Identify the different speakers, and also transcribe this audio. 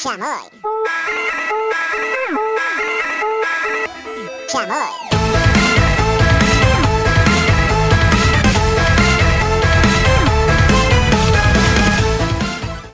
Speaker 1: Chamoy. Chamoy.